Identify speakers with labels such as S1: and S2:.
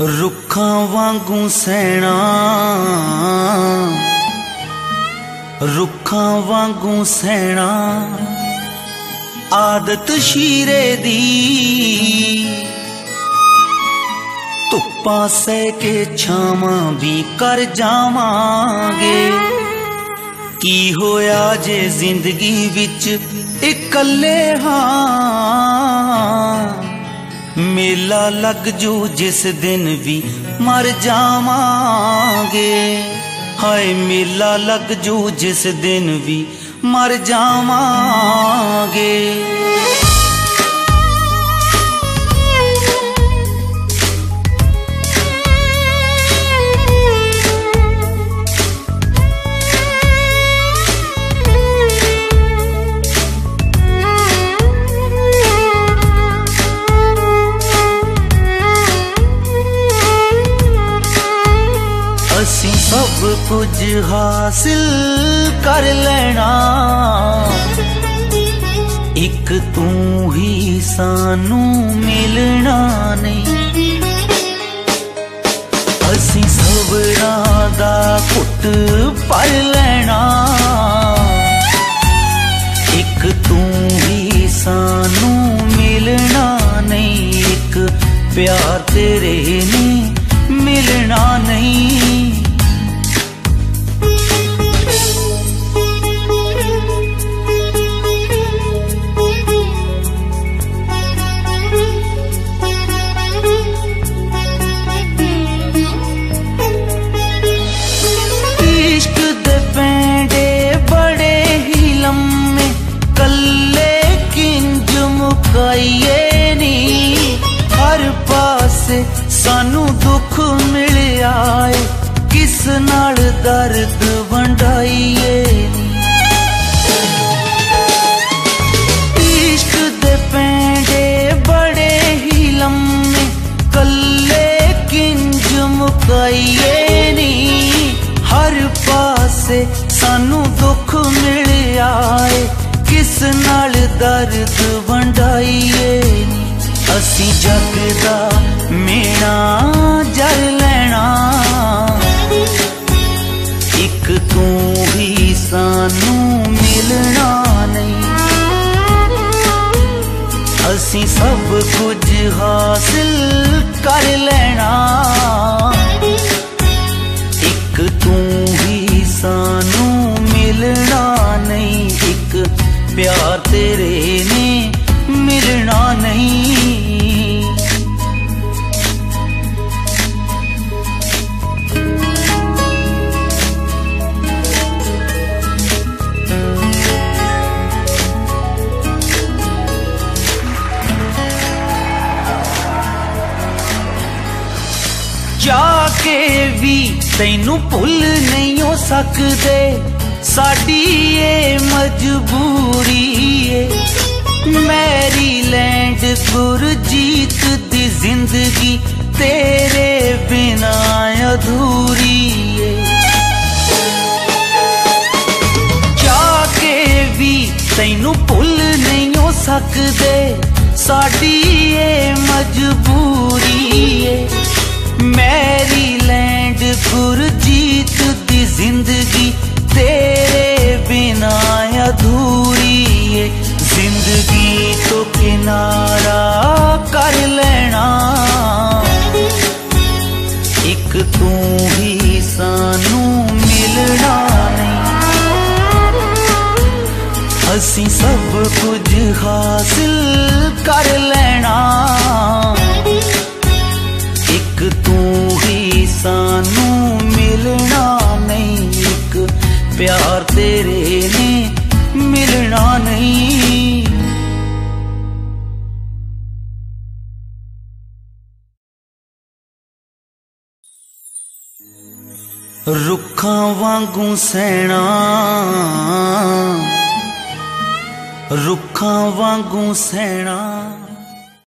S1: ਰੁੱਖਾਂ ਵਾਂਗੂ ਸੈਣਾ ਰੁੱਖਾਂ ਵਾਂਗੂ ਸੈਣਾ ਆਦਤ ਸ਼ੀਰੇ ਦੀ। ਧੁੱਪਾਂ ਸਹਿ ਕੇ ਛਾਵਾਂ ਵੀ ਕਰ ਜਾਵਾਂਗੇ। ਕੀ ਹੋਇਆ ਜੇ ਜ਼ਿੰਦਗੀ ਵਿੱਚ ਇਕੱਲੇ ਹਾਂ? मेला लग जो जिस दिन भी मर जावांगे। हाय, मेला लग जो जिस दिन भी मर जावांगे। ਸਭ ਕੁਝ ਹਾਸਿਲ ਕਰ ਲੈਣਾ। ਇੱਕ ਤੂੰ ਹੀ ਸਾਨੂੰ ਮਿਲਣਾ ਨਹੀਂ। ਅਸੀਂ ਸਬਰਾਂ ਦਾ ਘੁੱਟ ਪਰ ਲੈਣਾ। ਇੱਕ ਤੂੰ ਹੀ ਸਾਨੂੰ ਮਿਲਣਾ ਨਹੀਂ। ਇੱਕ ਪਿਆਰ ਤੇਰੇ ਨੇ ਮਿਲਣਾ ਨਹੀਂ। ਸਾਨੂੰ ਦੁੱਖ ਮਿਲਿਆ ਏ, ਕਿਸ ਨਾਲ ਦਰਦ ਵੰਡਾਈਏ? ਇਸ਼ਕ ਦੇ ਪੈਂਡੇ ਬੜੇ ਹੀ ਲੰਮੇ, ਕੱਲੇ ਕਿੰਜ ਮੁਕਾਈਏ ਨੀ? ਹਰ ਪਾਸੇ ਸਾਨੂੰ ਦੁੱਖ ਮਿਲਿਆ ਏ, ਕਿਸ ਨਾਲ ਦਰਦ ਵੰਡਾਈਏ ਨੀ? ਅਸੀਂ ਜਗ ਦਾ ਮੇ ਅਸੀਂ ਸਭ ਕੁਝ ਹਾਸਿਲ ਕਰ ਲੈਣਾ। ਇੱਕ ਤੂੰ ਹੀ ਸਾਨੂੰ ਮਿਲਣਾ ਨਹੀਂ, ਇੱਕ ਪਿਆਰ ਤੇਰੇ ਨੇ ਮਿਲਣਾ ਨਹੀਂ। ਜਾ ਕੇ ਵੀ ਤੈਨੂੰ ਭੁੱਲ ਨਹੀਂ ਹੋ ਸਕਦੇ। ਸਾਡੀ ਏ ਮਜਬੂਰੀ ਏ। ਮੈਰੀਲੈਂਡ ਗੁਰਜੀਤ ਦੀ ਜ਼ਿੰਦਗੀ ਤੇਰੇ ਬਿਨਾ ਅਧੂਰੀ ਏ। ਜਾ ਕੇ ਵੀ ਤੈਨੂੰ ਭੁੱਲ ਨਹੀਂ ਹੋ ਸਕਦੇ। ਸਾਡੀ ਏ ਮਜਬੂਰੀ ਏ। ਮੈਰੀਲੈਂਡ ਗੁਰਜੀਤ ਦੀ ਜ਼ਿੰਦਗੀ ਤੇਰੇ ਬਿਨਾ ਅਧੂਰੀ ਏ। ਜ਼ਿੰਦਗੀ ਤੋਂ ਕਿਨਾਰਾ ਕਰ ਲੈਣਾ। ਇੱਕ ਤੂੰ ਹੀ ਸਾਨੂੰ ਮਿਲਣਾ ਨਹੀਂ। ਅਸੀਂ ਸਭ ਕੁਝ ਹਾਸਿਲ ਕਰ ਲੈਣਾ। ਇੱਕ ਤੂੰ ਹੀ ਸਾਨੂੰ ਮਿਲਣਾ ਨਹੀਂ, ਇੱਕ ਪਿਆਰ ਤੇਰੇ ਨੇ ਮਿਲਣਾ ਨਹੀਂ। ਰੁੱਖਾਂ ਵਾਂਗੂ ਸੈਣਾ ਰੁੱਖਾਂ ਵਾਂਗੂ ਸੈਣਾ